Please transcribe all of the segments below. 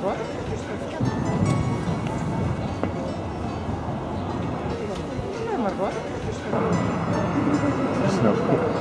Margot? Margot? Snow.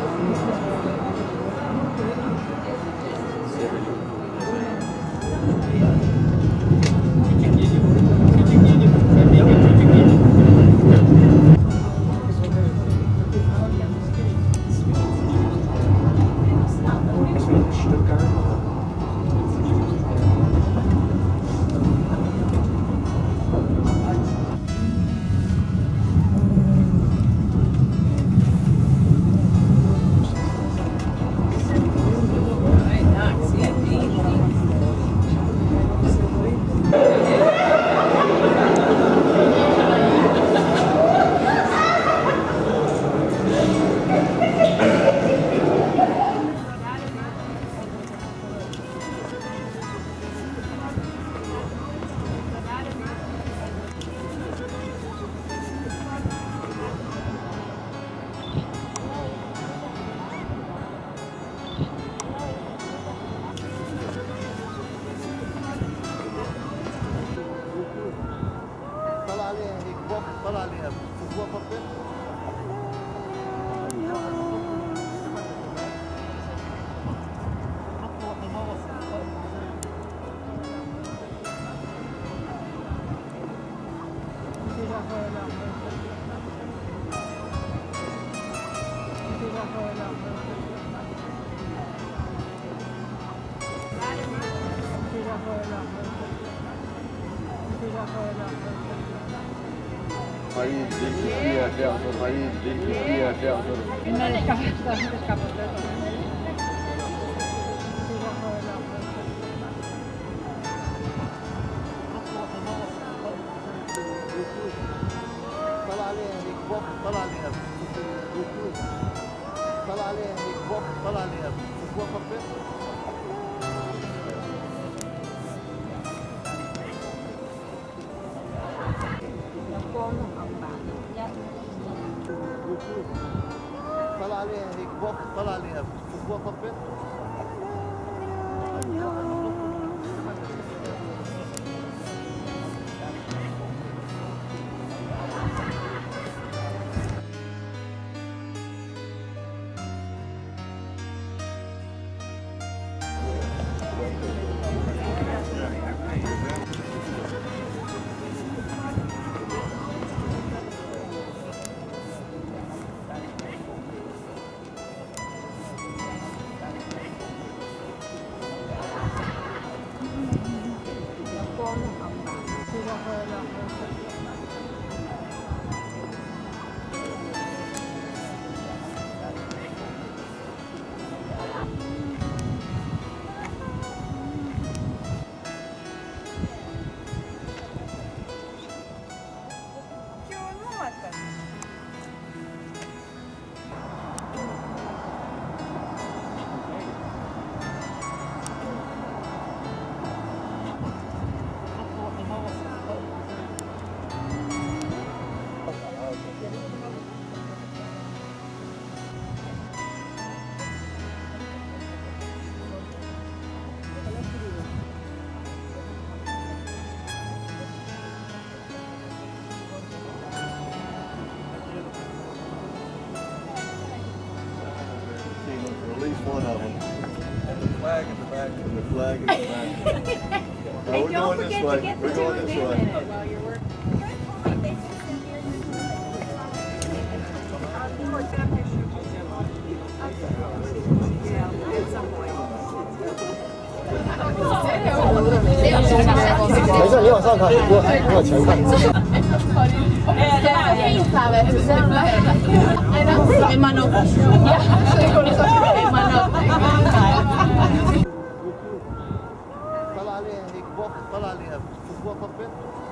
بوق طلع عليها شوفوها طبت país, benefície a terra do país, benefície a terra do Fala ali, Henrique, fala ali, Henrique, fala ali, Henrique, طلع عليها هيك بوق طلع عليها شوفوها طبت fun of them. And the flag in the back. And the flag in the back. no, hey, we're going this way. We're going this way. While you're working. Eh, dai, senza, perché sembra... Era un semimano. Sono con i Olha lá ali, fugou a papel.